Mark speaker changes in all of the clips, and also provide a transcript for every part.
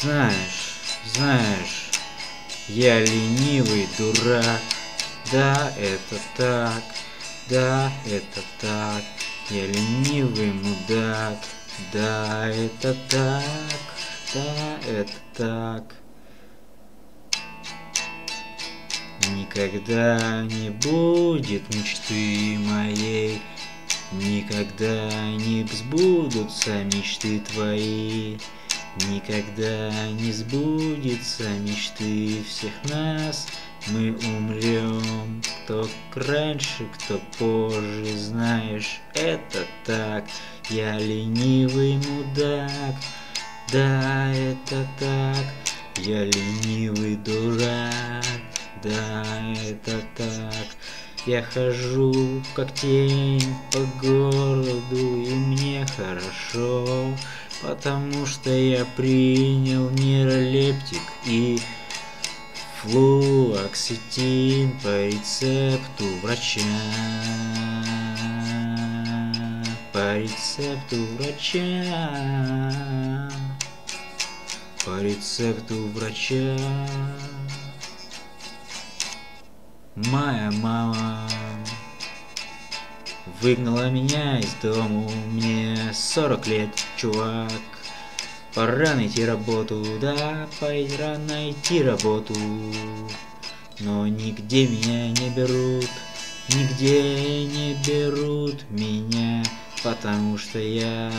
Speaker 1: Знаешь, знаешь, я ленивый дурак. Да, это так, да, это так. Я ленивый мудак. Да, это так, да, это так. Никогда не будет мечты моей, Никогда не сбудутся мечты твои, Никогда не сбудется мечты всех нас, Мы умрем, кто раньше, кто позже, Знаешь, это так, я ленивый мудак, Да, это так, я ленивый дурак. Да, это так. Я хожу как тень по городу, и мне хорошо, потому что я принял нейролептик и флуоксетин по рецепту врача. По рецепту врача. По рецепту врача. Моя мама выгнала меня из дому, мне 40 лет, чувак. Пора найти работу, да, пора найти работу. Но нигде меня не берут, нигде не берут меня, потому что я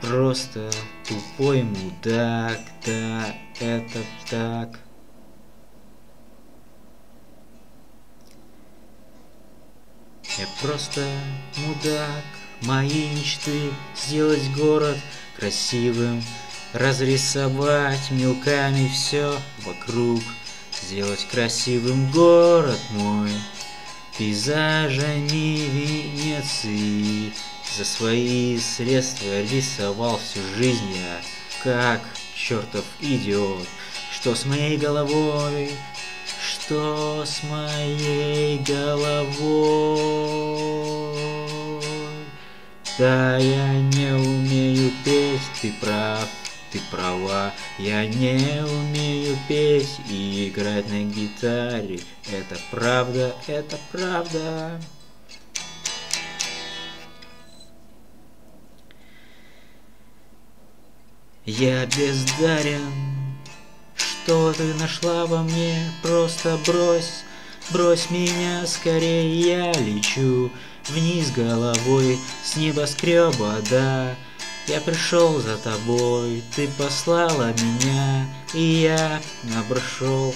Speaker 1: просто тупой мудак, да, это так. Я просто мудак, мои мечты сделать город красивым, разрисовать мелками все вокруг, сделать красивым город мой, пейзажами Венеции. За свои средства рисовал всю жизнь я, как чертов идиот, что с моей головой что с моей головой? Да, я не умею петь, ты прав, ты права. Я не умею петь и играть на гитаре. Это правда, это правда. Я бездарен, что ты нашла во мне? Просто брось, брось меня скорее, я лечу вниз головой с небоскреба, да. Я пришел за тобой, ты послала меня, и я обошел.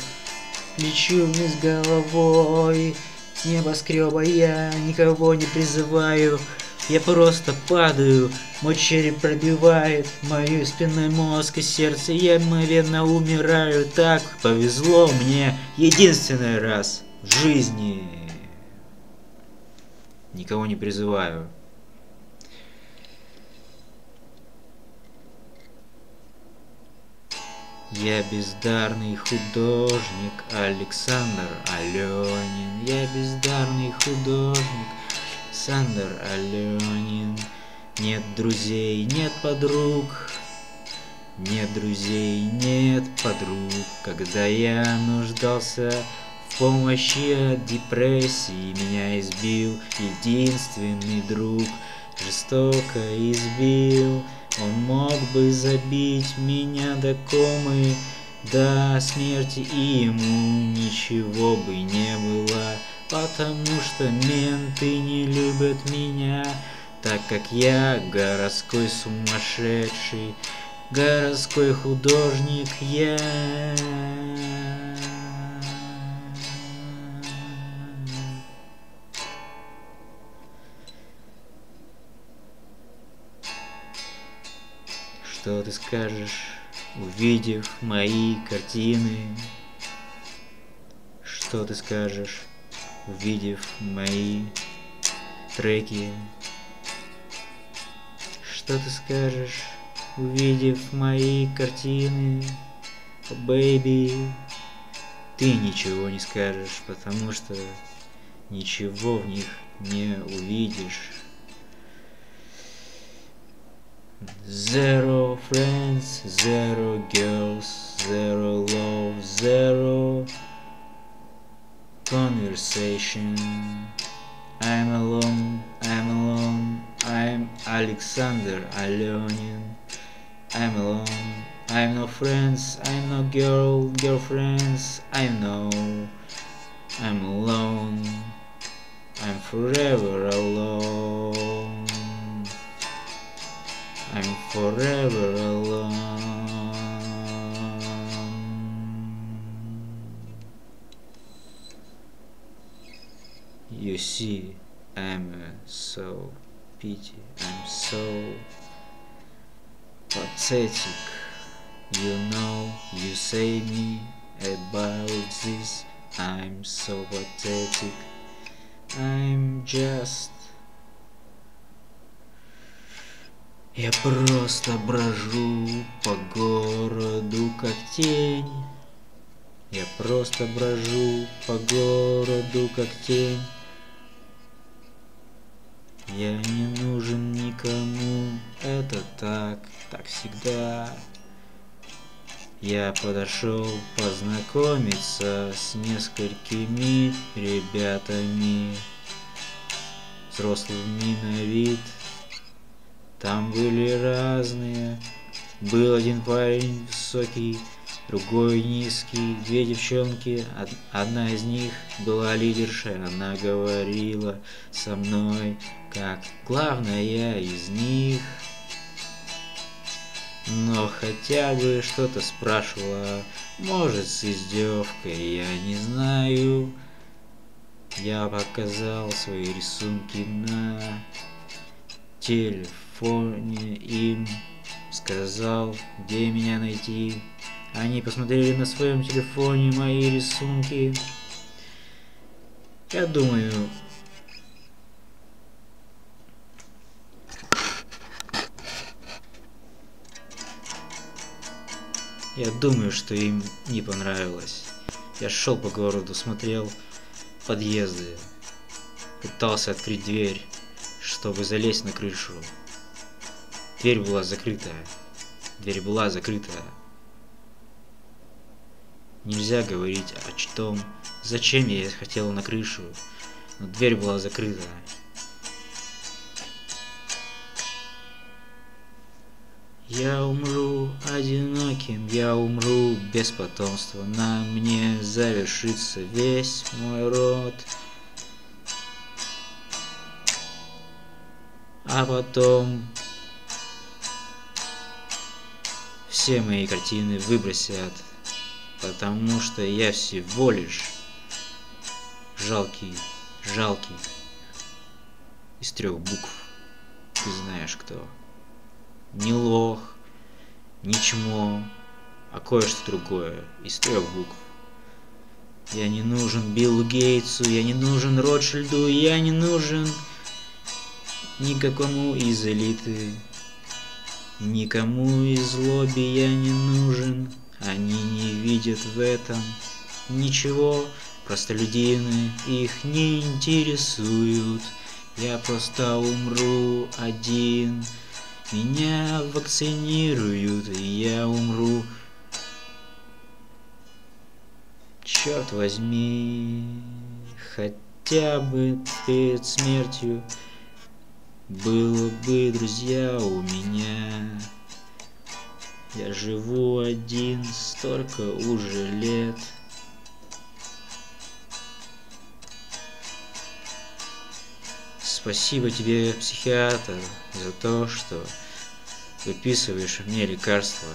Speaker 1: Лечу вниз головой, с небоскреба я никого не призываю, я просто падаю, мой череп пробивает мою спинной мозг и сердце. Я мгновенно умираю, так повезло мне единственный раз в жизни. Никого не призываю. Я бездарный художник Александр Аленин. Я бездарный художник Александр Аленин. Нет друзей, нет подруг, нет друзей, нет подруг. Когда я нуждался в помощи от депрессии, меня избил единственный друг, жестоко избил. Он мог бы забить меня до комы, до смерти, и ему ничего бы не было. Потому что менты не любят меня, так как я городской сумасшедший, городской художник я. Что ты скажешь, увидев мои картины? Что ты скажешь? Увидев мои треки. Что ты скажешь, увидев мои картины, бэйби? Ты ничего не скажешь, потому что ничего в них не увидишь. Zero friends, zero girls, zero love, zero conversation. I'm alone, I'm alone, I'm Alexander Alenin. I'm alone, I'm no friends, I'm no girl, girlfriends, I know. I'm alone, I'm forever alone. I'm forever alone. See, I'm uh, so pity, I'm so pathetic. You know, you say me about this, I'm so pathetic. I'm just Я просто брожу по городу как тень. Я просто брожу по городу как тень. Я не нужен никому, это так, так всегда. Я подошел познакомиться с несколькими ребятами, взрослыми на вид, там были разные. Был один парень высокий, другой низкий, две девчонки. Одна из них была лидерша, она говорила со мной, как главная из них. Но хотя бы что-то спрашивала, может с издевкой, я не знаю. Я показал свои рисунки на телефон телефоне им сказал, где меня найти. Они посмотрели на своем телефоне мои рисунки. Я думаю, Я думаю, что им не понравилось. Я шел по городу, смотрел подъезды, пытался открыть дверь, чтобы залезть на крышу. Дверь была закрытая. Дверь была закрытая. Нельзя говорить о том, зачем я хотел на крышу, но дверь была закрыта. Я умру одиноким, я умру без потомства, на мне завершится весь мой род. А потом все мои картины выбросят, потому что я всего лишь жалкий, жалкий из трех букв. Ты знаешь кто. Не лох, не чмо, а кое-что другое из трех букв. Я не нужен Биллу Гейтсу, я не нужен Ротшильду, я не нужен никакому из элиты. Никому из лобби я не нужен, они не видят в этом ничего, простолюдины их не интересуют. Я просто умру один, меня вакцинируют, и я умру. Черт возьми, хотя бы перед смертью было бы, друзья, у меня. Я живу один столько уже лет. Спасибо тебе, психиатр, за то, что выписываешь мне лекарства.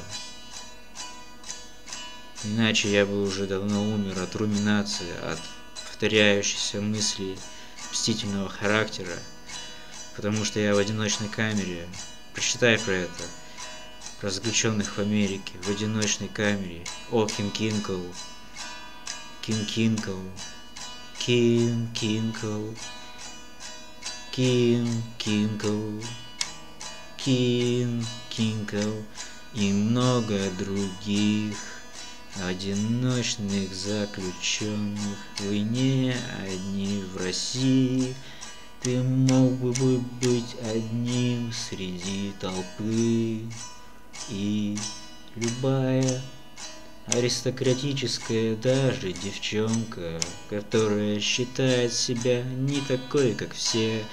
Speaker 1: Иначе я бы уже давно умер от руминации, от повторяющейся мысли мстительного характера потому что я в одиночной камере. Прочитай про это. Заключенных в Америке, в одиночной камере. О, Ким Кинкл. Ким Кинкл. Ким Кинкл. Ким Кинкл. Ким Кинкл. И много других одиночных заключенных. Вы не одни в России. Ты мог бы быть одним среди толпы, И любая аристократическая даже девчонка, которая считает себя не такой, как все,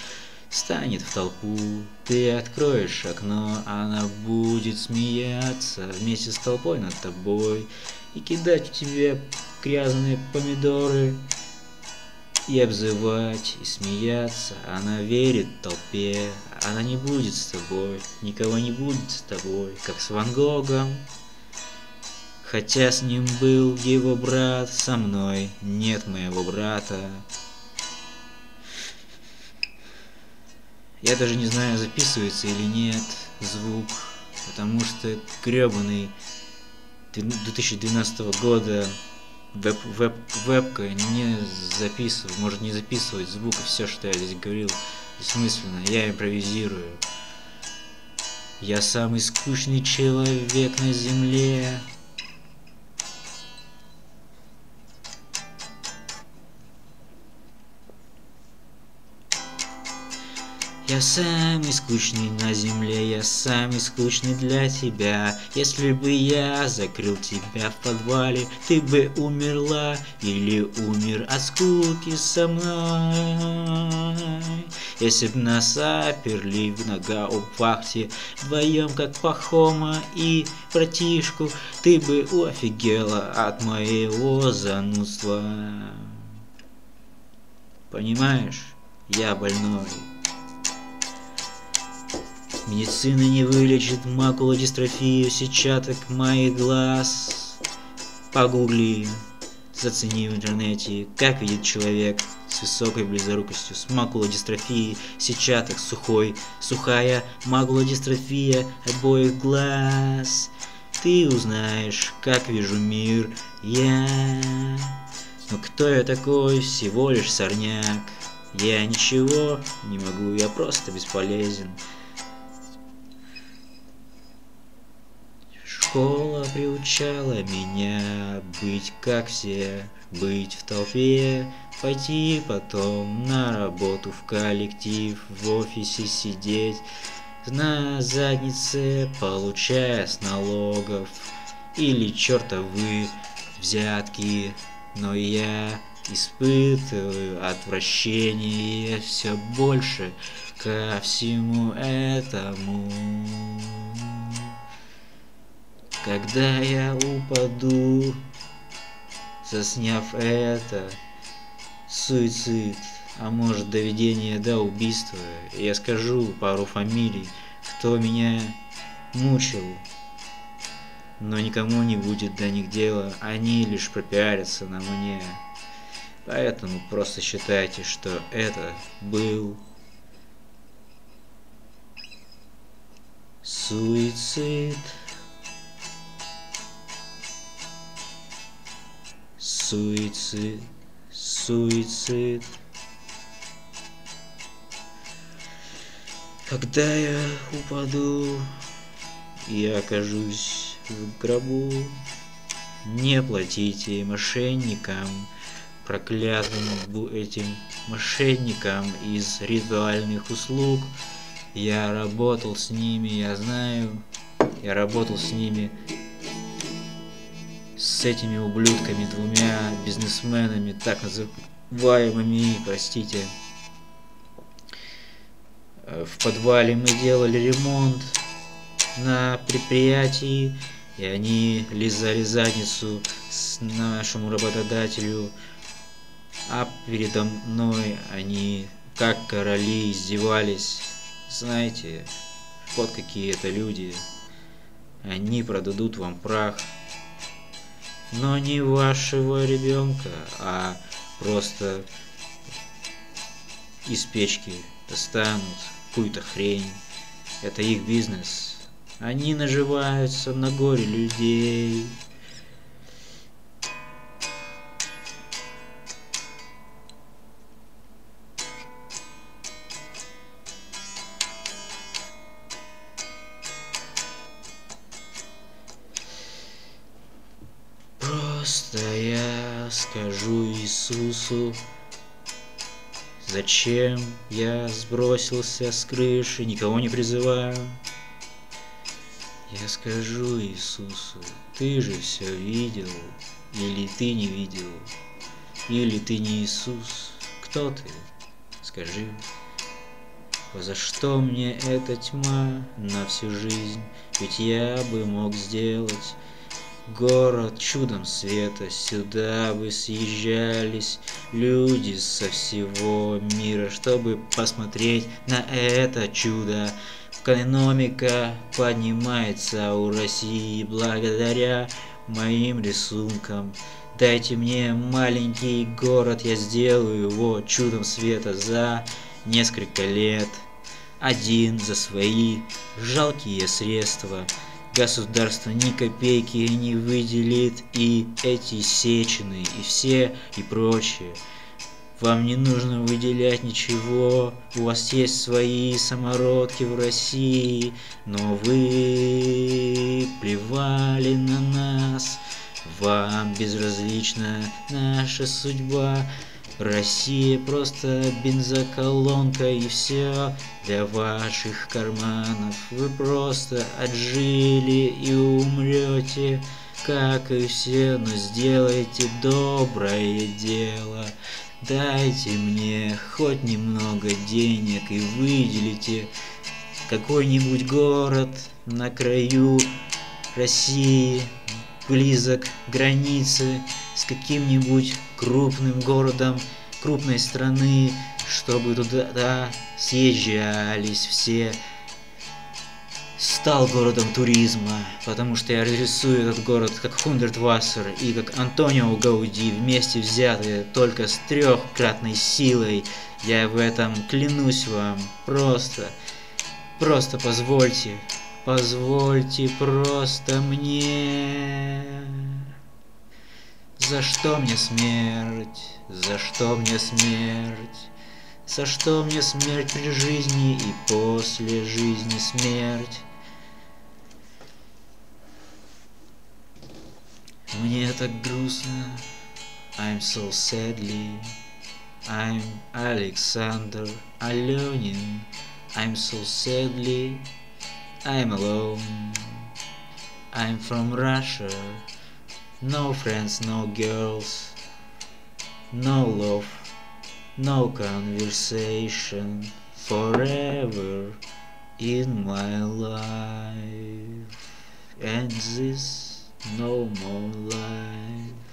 Speaker 1: станет в толпу. Ты откроешь окно, она будет смеяться вместе с толпой над тобой и кидать в тебя грязные помидоры и обзывать, и смеяться. Она верит толпе, она не будет с тобой, никого не будет с тобой, как с Ван Гогом. Хотя с ним был его брат, со мной нет моего брата. Я даже не знаю, записывается или нет звук, потому что гребаный 2012 года веб, веб, вебка не записывает, может не записывать звук и все, что я здесь говорил, бессмысленно. Я импровизирую. Я самый скучный человек на земле. Я самый скучный на земле, я самый скучный для тебя. Если бы я закрыл тебя в подвале, ты бы умерла или умер от скуки со мной. Если б нас оперли в нога у вахте, вдвоем как Пахома и братишку, ты бы офигела от моего занудства. Понимаешь, я больной. Медицина не вылечит макулодистрофию, сетчаток моих глаз. Погугли, зацени в интернете, как видит человек с высокой близорукостью, с макулодистрофией, сетчаток сухой, сухая макулодистрофия обоих глаз. Ты узнаешь, как вижу мир я. Но кто я такой? Всего лишь сорняк. Я ничего не могу, я просто бесполезен. Школа приучала меня быть как все, быть в толпе, пойти потом на работу в коллектив, в офисе сидеть, на заднице, получая с налогов или чертовы взятки, но я испытываю отвращение все больше ко всему этому. Когда я упаду, засняв это, суицид, а может доведение до убийства, я скажу пару фамилий, кто меня мучил, но никому не будет до них дела, они лишь пропиарятся на мне. Поэтому просто считайте, что это был суицид. Суицид, суицид. Когда я упаду, я окажусь в гробу. Не платите мошенникам, проклятым этим мошенникам из ритуальных услуг. Я работал с ними, я знаю, я работал с ними с этими ублюдками, двумя бизнесменами, так называемыми, простите. Э, в подвале мы делали ремонт на предприятии, и они лизали задницу с нашему работодателю, а передо мной они как короли издевались. Знаете, вот какие это люди. Они продадут вам прах, но не вашего ребенка, а просто из печки достанут какую-то хрень. Это их бизнес. Они наживаются на горе людей. Иисусу, Зачем я сбросился с крыши, никого не призываю? Я скажу Иисусу, ты же все видел, или ты не видел, или ты не Иисус, кто ты? Скажи. За что мне эта тьма на всю жизнь? Ведь я бы мог сделать Город чудом света, сюда бы съезжались люди со всего мира, чтобы посмотреть на это чудо. Экономика поднимается у России благодаря моим рисункам. Дайте мне маленький город, я сделаю его чудом света за несколько лет. Один за свои жалкие средства. Государство ни копейки не выделит, и эти сечены, и все, и прочее. Вам не нужно выделять ничего, у вас есть свои самородки в России, но вы плевали на нас, вам безразлична наша судьба, Россия просто бензоколонка и все для ваших карманов. Вы просто отжили и умрете, как и все, но сделайте доброе дело. Дайте мне хоть немного денег и выделите какой-нибудь город на краю России, близок к границе с каким-нибудь крупным городом крупной страны, чтобы туда съезжались все. Стал городом туризма, потому что я рисую этот город как Хундертвассер и как Антонио Гауди вместе взятые только с трехкратной силой. Я в этом клянусь вам. Просто, просто позвольте, позвольте просто мне. За что мне смерть? За что мне смерть? За что мне смерть при жизни и после жизни смерть? Мне так грустно, I'm so sadly, I'm Alexander Alenin, I'm so sadly, I'm alone, I'm from Russia, No friends, no girls, no love, no conversation forever in my life. And this no more life.